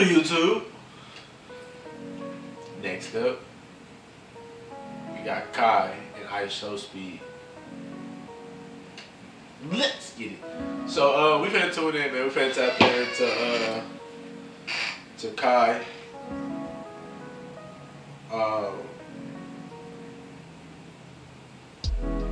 YouTube. Next up, we got Kai and IShowSpeed. Let's get it. So uh, we finna tune in, man. We finna tap into uh, to Kai. Um,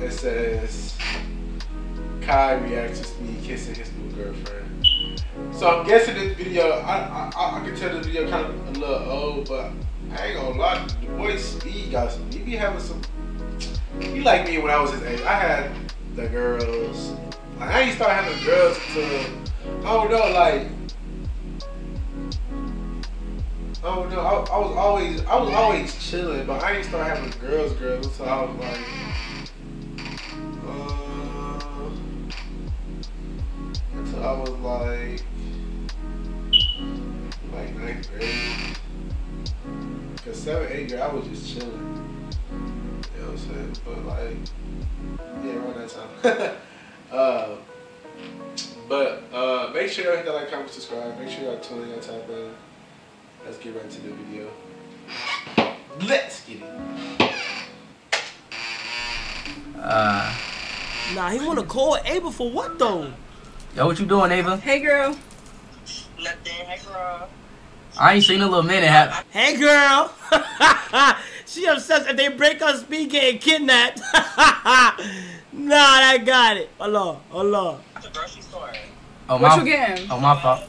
it says Kai reacts to me kissing his new girlfriend. So I'm guessing this video, I I, I can tell this video kind of a little old, but I ain't gonna lie, the boy Speed got some. He be having some. He like me when I was his age. I had the girls. I ain't start having girls until I don't know, like. I don't know. I, I was always I was always chilling, but I ain't start having girls, girls until I was like. I was like like ninth grade. Cause seventh, eighth grade, I was just chilling. You know what I'm saying? But like, yeah, around that time. uh, but uh, make sure y'all hit that like, comment, subscribe. Make sure y'all tune in, y'all tap in. Let's get right into the video. Let's get it. Uh, Nah, he wanna call Ava for what though? Yo, what you doing, Ava? Hey, girl. Nothing, hey girl. I ain't seen a little minute. Have Hey girl! she obsessed if they break her speed getting kidnapped. nah, I got it. Allah, Allah. It's a grocery store. oh What my, you getting? oh my fault.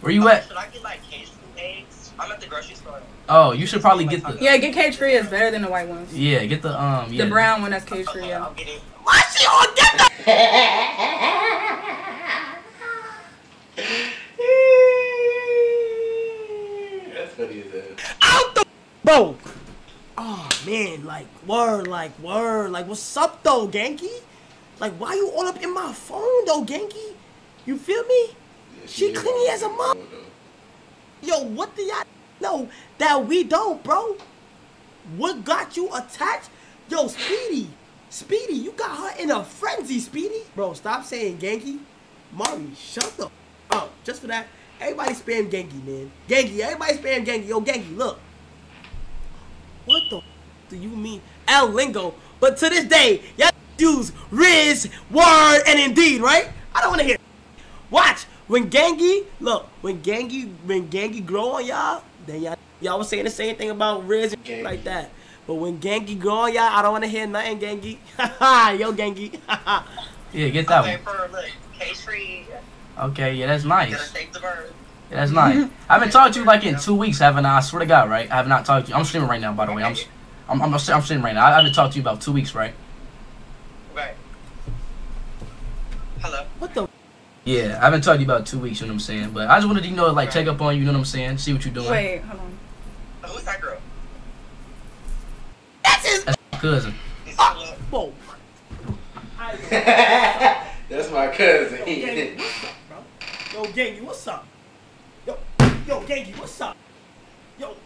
Where you at? Should I get like cage food eggs? I'm at the grocery store. Oh, you should probably get the. Yeah, get cage free is better than the white ones. Yeah, get the um. Yeah. The brown one that's cage free, Okay, yeah. I'll get it. Why she on get That's funny as hell. out the bro? Oh man, like word, like word, like what's up though, Genki? Like why you all up in my phone though, Genki? You feel me? Yeah, She is clingy as a mom. Yo, what do y'all know that we don't, bro? What got you attached? Yo, Speedy, Speedy, you got her in a frenzy, Speedy. Bro, stop saying Genki. Mari, shut the up. Just for that, everybody spam Genki, man. Genki, everybody spam Genki. Yo, Genki, look. What the do you mean? El Lingo. But to this day, y'all use Riz, Word, and Indeed, right? I don't want to hear Watch when Gangi look when Gangi when Gangi grow on y'all, then y'all y'all was saying the same thing about Riz and like that. But when Gangi grow on y'all, I don't want to hear nothing Gangi. Yo Gangi. Yeah, get that Okay, one. for look, free. Okay, yeah, that's Gotta nice. save the bird. Yeah, that's nice. I haven't talked to you like in two weeks, haven't I? I swear to God, right? I have not talked to you. I'm streaming right now, by the way. I'm I'm I'm, I'm streaming right now. I haven't talked to you about two weeks, right? Right. Hello. what the Yeah, I haven't talked to you about two weeks. You know what I'm saying? But I just wanted to, you know, like check up on you. You know what I'm saying? See what you're doing. Wait, hold on. Who's that girl? That's his That's my cousin. Ah, whoa. That's my cousin. Yo, Gangi, what's up, bro? Yo, Gangi, what's up? Yo, yo, Gangi, what's up? Yo,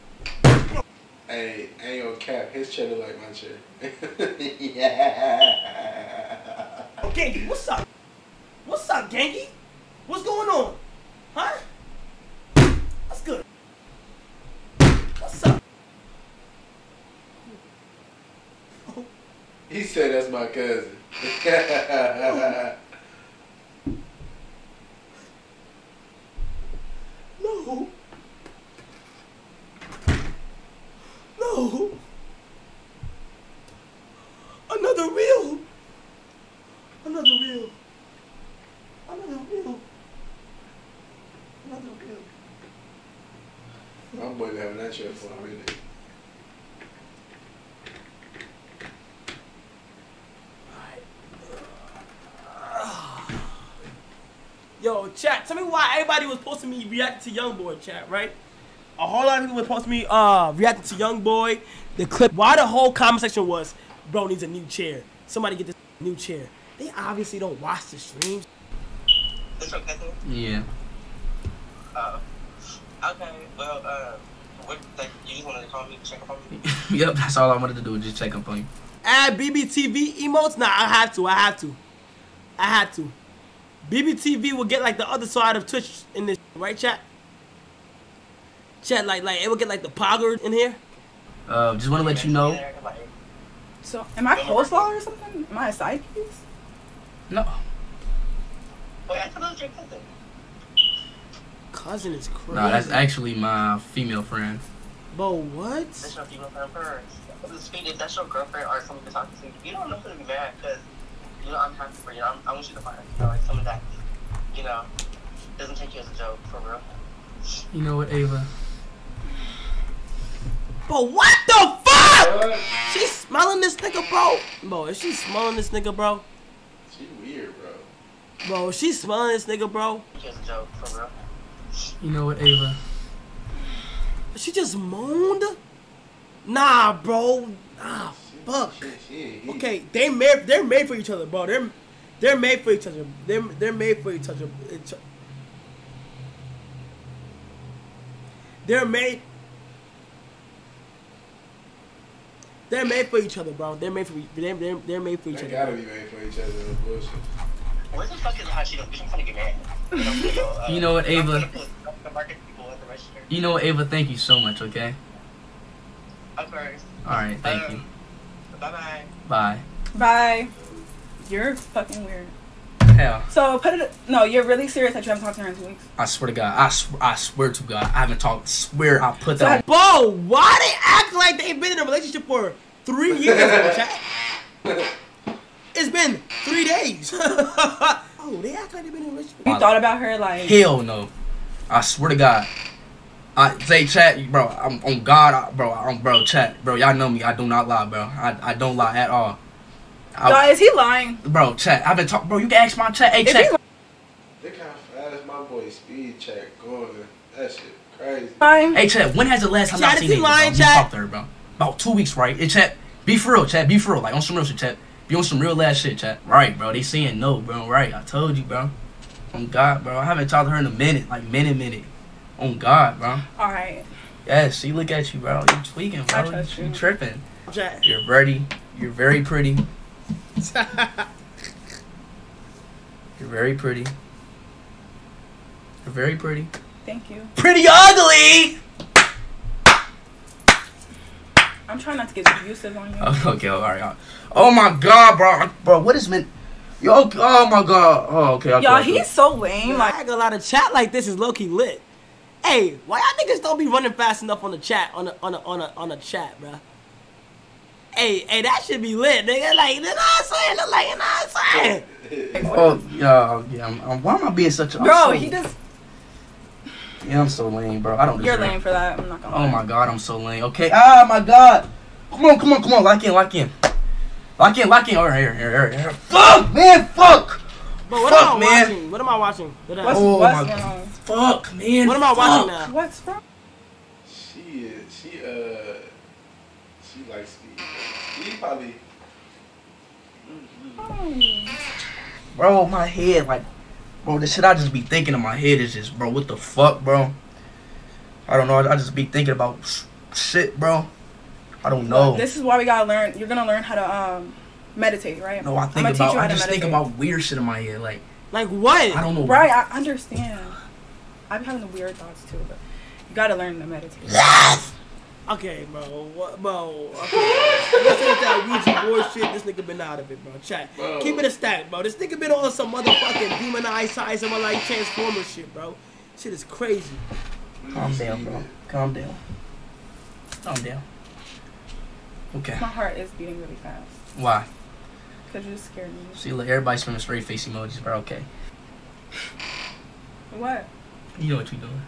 hey, I ain't gonna cap. His chair look like my chair. yeah. yo, Gangi, what's up? What's up, Gangi? What's going on? Huh? That's good. What's up? He said that's my cousin. No. No. Another reel. Another reel. Another reel. Another reel. my boy having that chair for a minute. Yo, chat, tell me why everybody was posting me reacting to Youngboy, chat, right? A whole lot of people were posting me uh reacting to Youngboy, the clip. Why the whole comment section was, bro needs a new chair. Somebody get this new chair. They obviously don't watch the streams. This your cousin? Yeah. Uh, okay. Well, uh, what? Like, you just wanted to call me, check up on me. yep, that's all I wanted to do. Just check up on you. Add BBTV emotes? Nah, I have to. I have to. I had to. BBTV will get like the other side of Twitch in this, right, chat? Chat, like, like, it would get like the pogger in here. Uh, just want to let you know. So, am I coleslaw or something? Am I a side piece? No. Wait, I thought it was your cousin. Cousin is crazy. No, that's actually my female friend. Bro, what? That's your female friend first. That's your girlfriend or someone you're talking to, you don't know who to be mad because, you know, I'm happy for you. I'm, I want you to find, you know, like someone that, you know, doesn't take you as a joke, for real. You know what, Ava? Bro, what the fuck? What? She smelling this nigga, bro. Bro, is she smelling this nigga, bro? She weird, bro. Bro, is she smelling this nigga, bro? Take you as a joke, for real. You know what, Ava? She just moaned? Nah, bro. Nah, She- fuck. She, she ain't heat. Okay, they made they're made for each other, bro. They're they're made for each other. They're they're made for each other. Each- They're made. They're made for each other, bro. They're made for they're they're, they're made for each They other. gotta be made for each other. Bullshit. Where the fuck is how she? I'm trying to get mad. You know, you know, You know what, Ava? gonna put- I'm gonna market people at the register. You know what, Ava? Thank you so much. Okay. Of course. All right. Thank Um, you. Bye bye. Bye. Bye. You're fucking weird. Hell, So put it. No, you're really serious that you haven't talked to her in two weeks. I swear to God. I, sw- I swear to God. I haven't talked. Swear I put that. Bro, why they act like they've been in a relationship for three years? It's been three days. oh, they act like they've been in a relationship. You thought about her like. Hell no. I swear to God. I say chat, bro. I'm on God, I- bro. I'm bro. Chat, bro. Y'all know me. I do not lie, bro. I, I don't lie at all. I- Guys, he lying. bro, chat. I've been talking, bro. You can ask my chat. Hey, If he chat. Look how fast my boy speed Chat going. That shit crazy. lying. Hey, chat. When has the last time Chat, I is seen he Ava, bro? You chat? talked to her, bro. About two weeks, right? Hey, chat. Be for real, chat. Be for real. Like on some real shit, chat. Be on some real ass shit, chat. Right, bro. They saying no, bro. Right. I told you, bro. On God, bro. I haven't talked to her in a minute, like minute, minute. On God, bro. All right. Yes, she look at you, bro. You tweaking, bro. trust You you. tripping. Chat. You're very, you're very pretty. You're very pretty. You're very pretty. Thank you. Pretty ugly. I'm trying not to get abusive on you. Oh, okay, all right. all right. Oh my God, bro, bro, what is meant? Yo, oh my God. Oh, okay. okay Y'all, okay. he's so lame. Like, Like, I a lot of chat like this is low key lit. Hey, why y'all niggas don't be running fast enough on the chat on a on a on a on a chat, bruh? Hey, hey, that should be lit, nigga. Like, you know what I'm saying? Look Like, you know what I'm saying? Oh yeah, yeah. I'm, I'm, why am I being such a? I'm bro, so- he just. Yeah, I'm so lame, bro. I don't. You're deserve- lame for that. I'm not gonna. Oh lie. my god, I'm so lame. Okay. Ah, my god. Come on, come on, come on. Lock in, lock in. Lock in, lock in. All right, here, here, here, here. Fuck, man, fuck. But what Fuck, am I man. watching? What am I watching? What, What's, Oh what's my wrong? Fuck, man. what am I fuck. watching now? What's wrong? She is. She uh. She likes speed. Speed probably. Bro, my head, like, bro, the shit I just be thinking in my head is just, bro, what the fuck, bro? I don't know. I just be thinking about s- shit, bro. I don't know. This is why we gotta learn. You're gonna learn how to um meditate, right? No, I think I'ma teach about. I to just think about weird shit in my head. Like, Like what? I don't know. Right, I understand. I'm having the weird thoughts too, but you gotta learn to meditate. Okay, bro. What, bro? Okay. Listen to that Ouija board shit. This nigga been out of it, bro. Chat. Bro. Keep it a stack, bro. This nigga been on some motherfucking demonized size of my like transformer shit, bro. Shit is crazy. Calm down, bro. Calm down. Calm down. Okay. My heart is beating really fast Why? Because you just scared me. See, look, everybody's swimming straight face emojis, bro. Okay. What? You know what you're doing.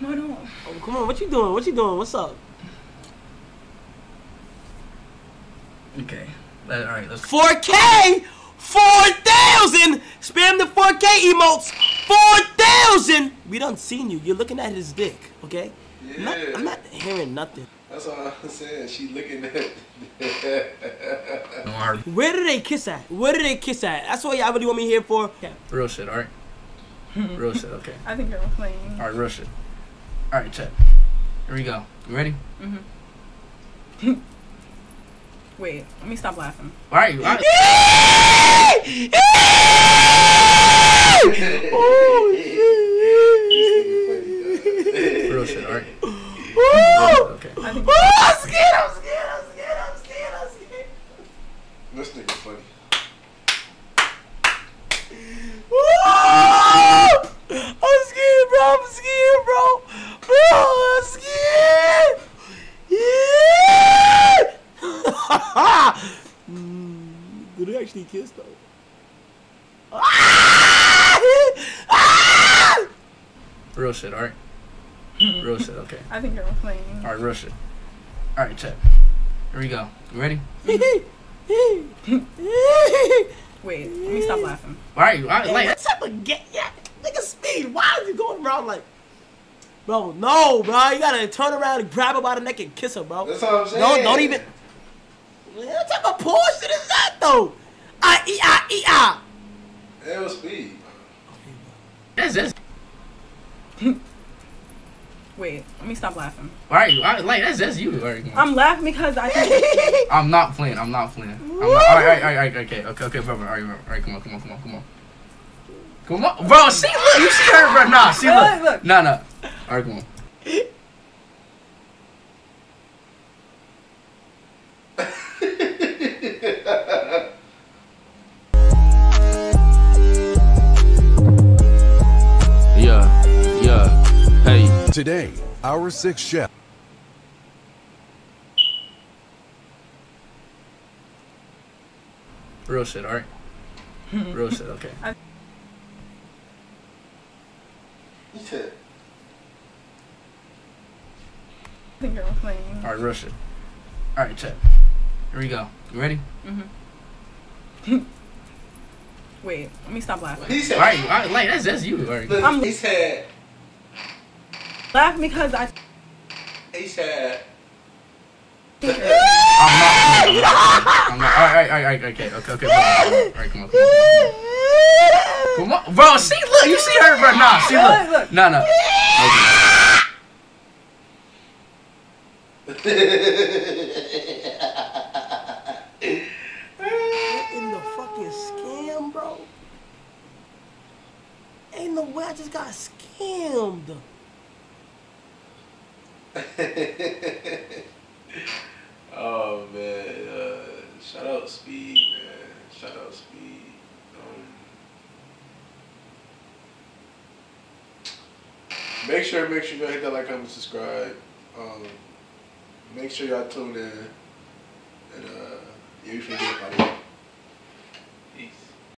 No, I don't. Oh, come on. What you doing? What you doing? What's up? Okay. All right. Let's. 4K, 4,000. Spam the 4K emotes. 4,000. We done seen you. You're looking at his dick, okay? I'm, not, Yeah. I'm not hearing nothing. That's all I'm saying. She looking at. No. Where do they kiss at? Where do they kiss at? That's what y'all really want me here for. Yeah. Real shit. All right. Real shit. Okay. I think you're playing. All right. Real shit. All right. Check. Here we go. You ready? Mhm. Wait, let me stop laughing. All right. All right. oh, shit. Real shit. Okay. I think oh, I'm scared. I'm scared. I'm scared. I'm scared. I'm scared. This nigga funny. Whoa! I'm scared, bro. I'm scared, bro. Bro, I'm scared. Yeah. mm, did they actually kiss though? Ah! Ah! Real shit, alright? Real shit, okay. I think you're playing. Alright, real shit. Alright, check. Here we go. You ready? Wait, let me stop laughing. Alright, alright, Hey, like, what type of get yeah, nigga speed? Why are you going around like, bro? No, bro. You gotta turn around and grab her by the neck and kiss her, bro. That's what I'm saying. Don't don't even. What type of bullshit is that though? Ah ee ah ee ah. It was speed. that's, that's, Wait, let me stop laughing. alright, alright, like, that's, that's you. I'm laughing because I think I'm not playing. I'm not playing. I'm not, alright, alright, alright, okay, okay, okay, bro, bro, alright, bro, alright, come on, come on, come on, come on. Come on, bro, see, look, you see her, bro, nah, see, Look, look, look. nah, nah, alright, come on. Today, our sixth chef. Real shit, alright? Real shit, okay. He said, I think I'm playing. Alright, real shit. Alright, check. Here we go. You ready? Mhm. Wait, let me stop laughing. he said, Alright, alright, like, that's, that's you. Alright, I'm- he said, Laughing because I he said. I'm not. I'm not, alright, alright, alright, okay, okay, okay. Alright, come on, come on, come on. Bro. See, look, you see her, bro. Nah, see, Look, look, look. nah, nah. in the fucking scam, bro. Ain't no way I just got scammed. oh man, uh, shout out Speed, man. Shout out Speed. Um, make sure, make sure you hit that like, comment, subscribe. Um, make sure y'all tune in, and uh, yeah, we forget about it.